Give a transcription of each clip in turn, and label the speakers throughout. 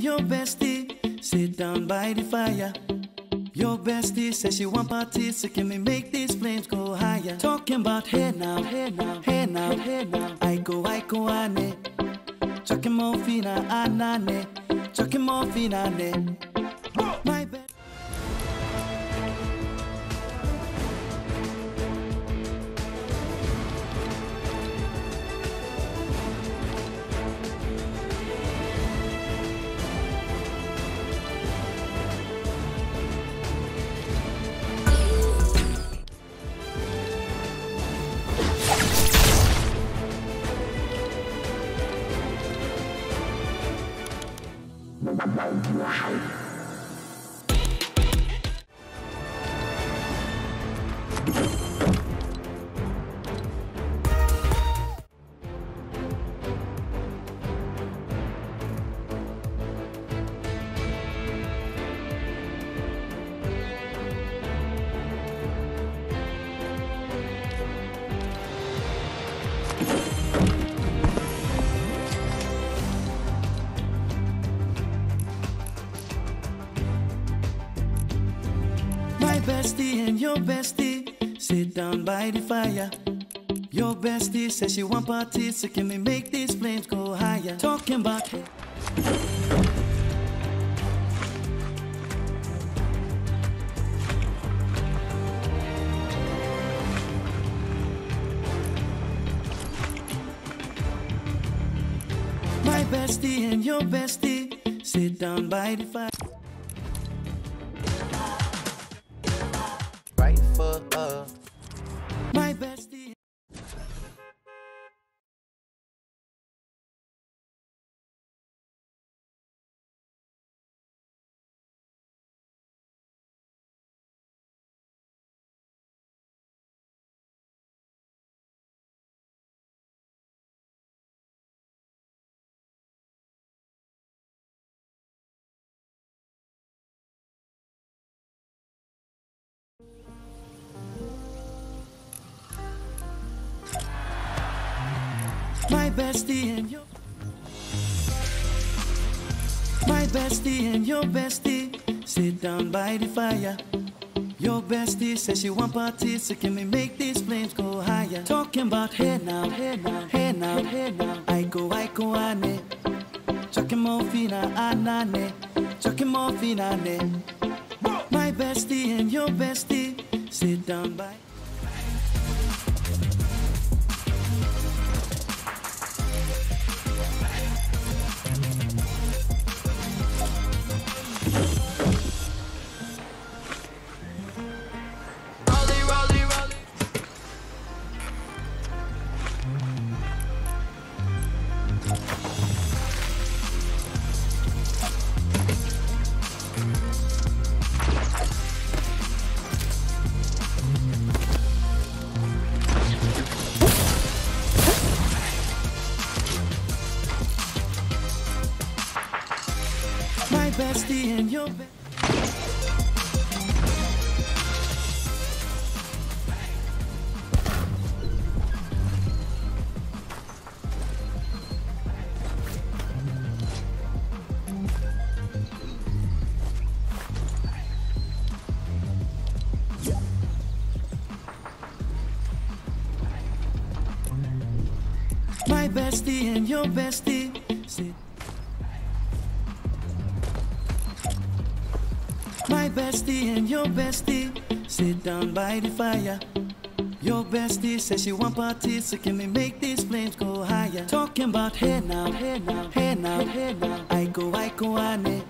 Speaker 1: and your bestie sit down by the fire. Your bestie says she want parties, so can we make these flames go higher? Talking about hey now, hey now, hey now, hey now. I go, I go, ane. Chucking more fina, anane. Chucking more fina, ane. And your bestie sit down by the fire. Your bestie says she want parties, so can we make these flames go higher? Talking about. My bestie and your bestie sit down by the fire. My bestie and your My bestie and your bestie sit down by the fire. Your bestie says she want parties, so can we make these flames go higher? Talking about hey now, hey now, hey now, hey now. I go, I go, ane. Chucking more fina, anane. Chucking more fina, ane. My bestie and your bestie sit down by. Bestie and your bestie sit My bestie and your bestie sit down by the fire. Your bestie says she want parties, so can we make these flames go higher? Talking about hey now, hey now, hey now, hey now. I go, I go, ane.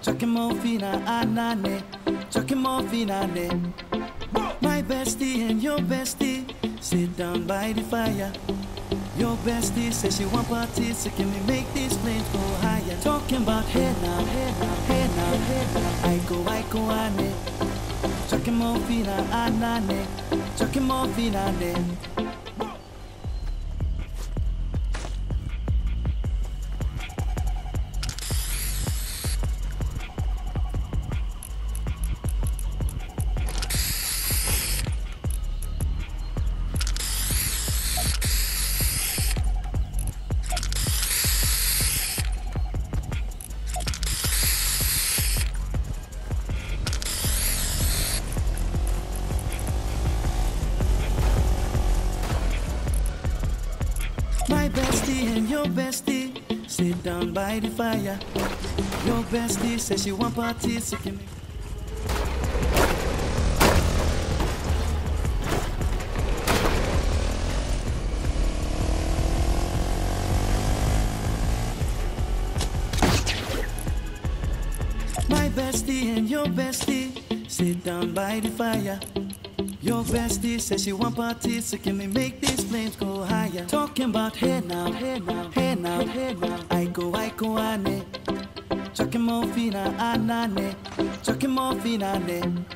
Speaker 1: Chucking more fina, anane. Chucking more fina. My bestie and your bestie sit down by the fire. Your bestie says she want parties, so can we make these flames go higher? Talking about hey now, hey now, hey now, hey now. I go, I go, ane. Chucking more fina, anane. Chucking more fina, ane. Bestie sit down by the fire. Your bestie says she want parties, so can make My bestie and your bestie sit down by the fire. Your bestie says she want parties, so can we make these flames go higher? Talking about hey now, hey now, hey now, hey now. I go, I go, ane. Chucking more fina, anane. Chucking more fina, ane.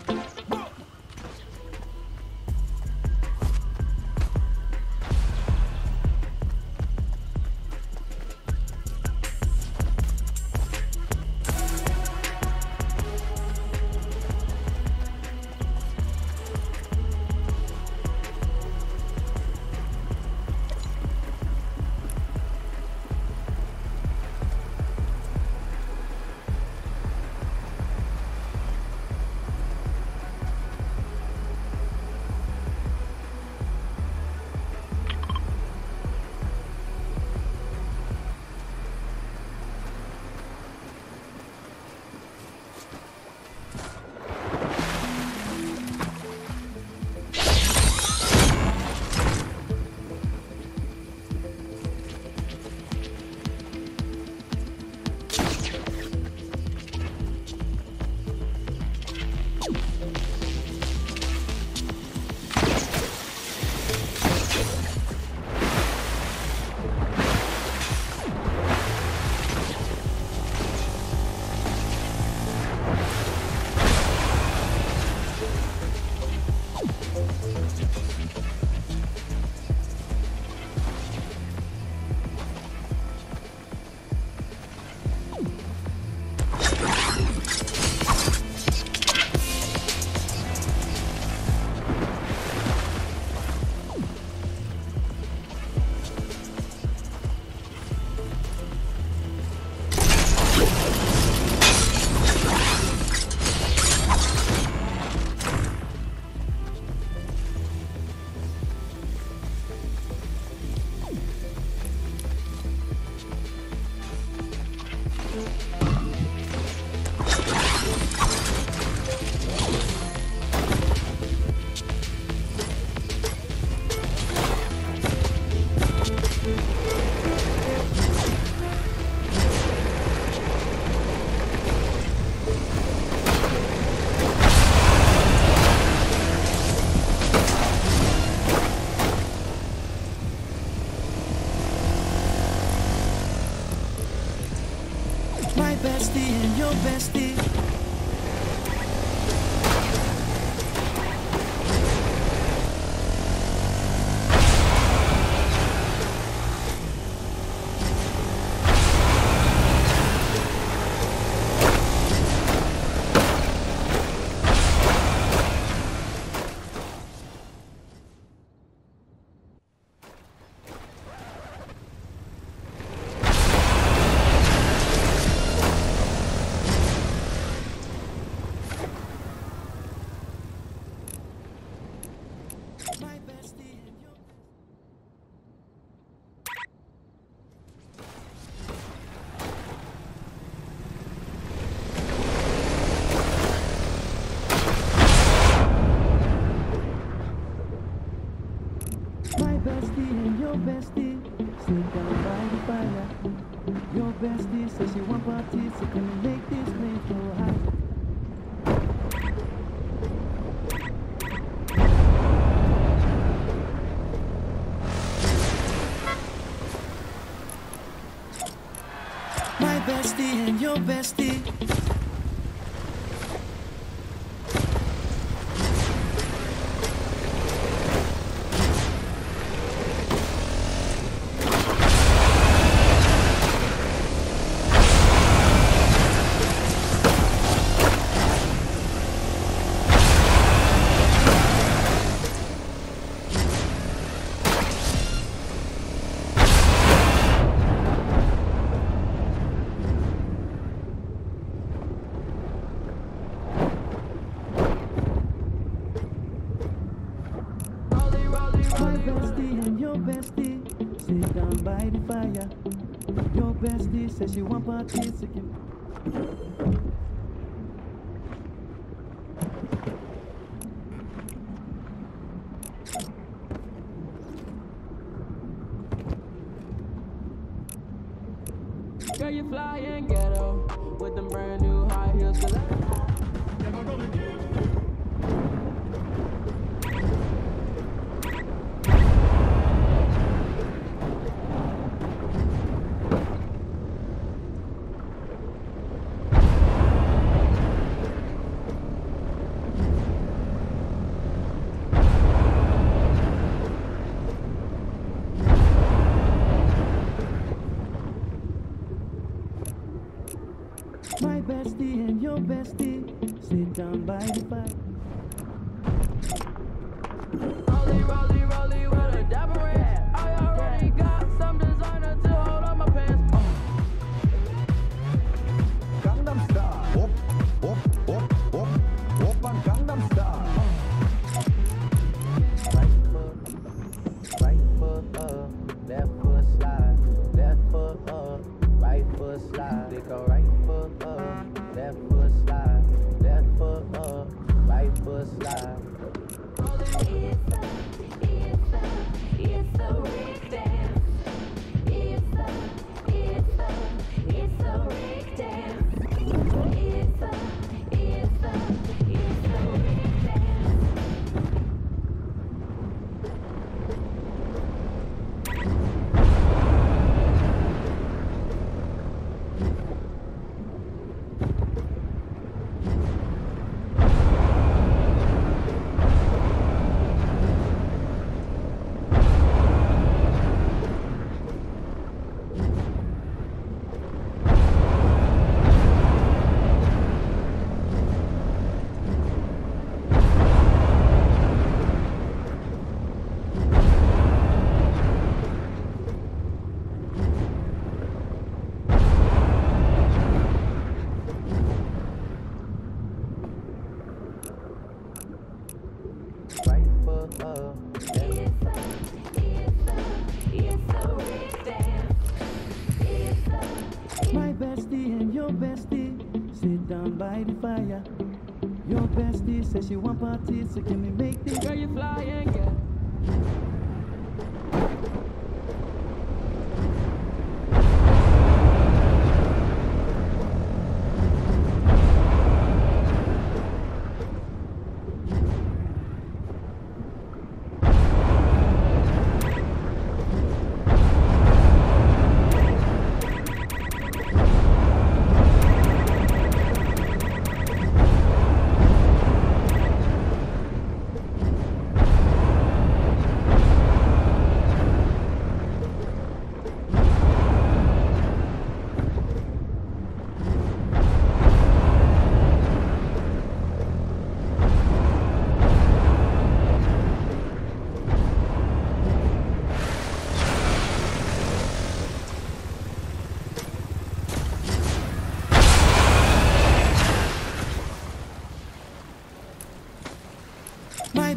Speaker 1: And bestie sit down by the fire. Your bestie says she want parties, so can we make this flame go high? My bestie and your bestie. Says she want give.
Speaker 2: Girl, you ghetto with them brand new high heels. Cause I
Speaker 1: My bestie and your bestie sit down by the fire. Your bestie sit down by the fire. Your bestie says she want parties, so can we make this?
Speaker 2: girl, you fly and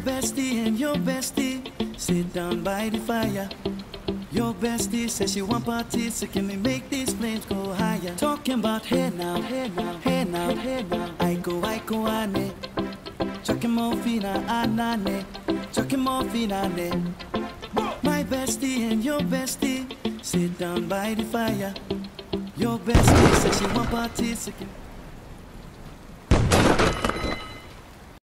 Speaker 1: bestie and your bestie sit down by the fire. Your bestie says she want parties, so can we make these flames go higher? Talking about hey now, hey now, hey now, hey now. I go, I go, ane. Chucking more fina, anane. Chucking more fina, ah, ne. My bestie and your bestie sit down by the fire. Your bestie says she want parties, so can